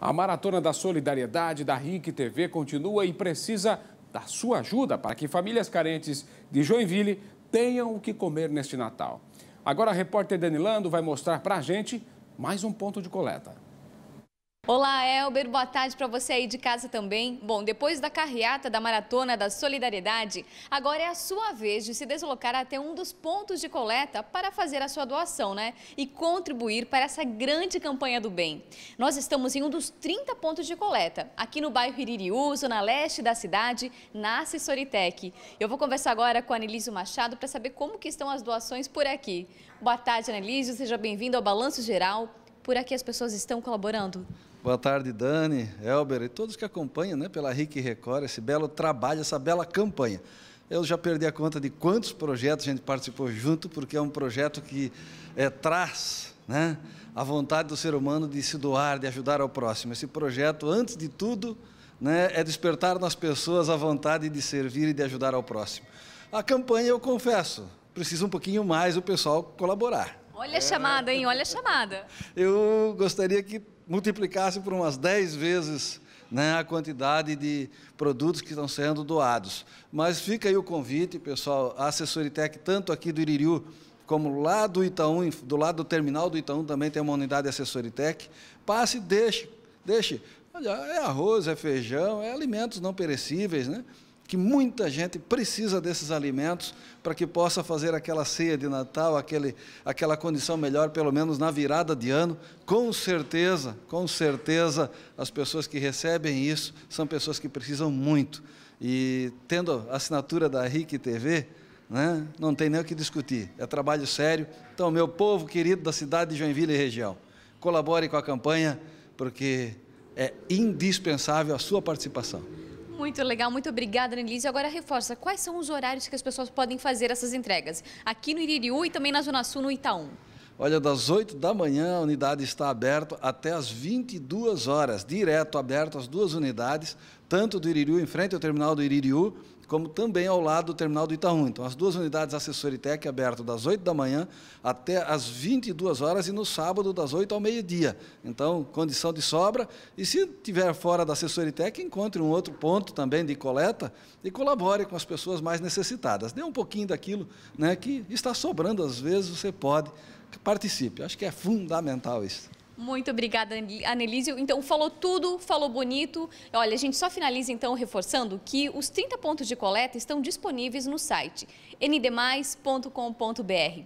A Maratona da Solidariedade da RIC TV continua e precisa da sua ajuda para que famílias carentes de Joinville tenham o que comer neste Natal. Agora a repórter Danilando vai mostrar para a gente mais um ponto de coleta. Olá, Elber. Boa tarde para você aí de casa também. Bom, depois da carreata da Maratona da Solidariedade, agora é a sua vez de se deslocar até um dos pontos de coleta para fazer a sua doação, né? E contribuir para essa grande campanha do bem. Nós estamos em um dos 30 pontos de coleta, aqui no bairro Iririú, zona leste da cidade, na Assessoritec. Eu vou conversar agora com a Anelísio Machado para saber como que estão as doações por aqui. Boa tarde, Anelísio. Seja bem-vindo ao Balanço Geral. Por aqui as pessoas estão colaborando? Boa tarde, Dani, Elber e todos que acompanham né, pela RIC Record esse belo trabalho, essa bela campanha. Eu já perdi a conta de quantos projetos a gente participou junto, porque é um projeto que é, traz né, a vontade do ser humano de se doar, de ajudar ao próximo. Esse projeto, antes de tudo, né, é despertar nas pessoas a vontade de servir e de ajudar ao próximo. A campanha, eu confesso, precisa um pouquinho mais o pessoal colaborar. Olha a chamada, hein? Olha a chamada. Eu gostaria que multiplicasse por umas 10 vezes né, a quantidade de produtos que estão sendo doados. Mas fica aí o convite, pessoal, a Assessoritec, tanto aqui do Iririu, como lá do Itaú, do lado do terminal do Itaú também tem uma unidade Assessoritec. Passe e deixe, deixe. Olha, é arroz, é feijão, é alimentos não perecíveis, né? Que muita gente precisa desses alimentos para que possa fazer aquela ceia de Natal, aquele, aquela condição melhor, pelo menos na virada de ano. Com certeza, com certeza, as pessoas que recebem isso são pessoas que precisam muito. E tendo a assinatura da RIC TV, né, não tem nem o que discutir. É trabalho sério. Então, meu povo querido da cidade de Joinville e região, colabore com a campanha, porque é indispensável a sua participação. Muito legal, muito obrigada, Nelise. Agora reforça, quais são os horários que as pessoas podem fazer essas entregas? Aqui no Iririú e também na Zona Sul, no Itaú. Olha, das 8 da manhã a unidade está aberta até as 22 horas, direto aberto as duas unidades, tanto do Iririú em frente ao terminal do Iririú como também ao lado do terminal do Itaú. Então, as duas unidades Assessoritec abertas das 8 da manhã até as 22 horas e no sábado das 8 ao meio-dia. Então, condição de sobra. E se tiver fora da Assessoritec, encontre um outro ponto também de coleta e colabore com as pessoas mais necessitadas. Dê um pouquinho daquilo né, que está sobrando, às vezes você pode. Participe. Acho que é fundamental isso. Muito obrigada, Anelísio. Então, falou tudo, falou bonito. Olha, a gente só finaliza, então, reforçando que os 30 pontos de coleta estão disponíveis no site ndmais.com.br.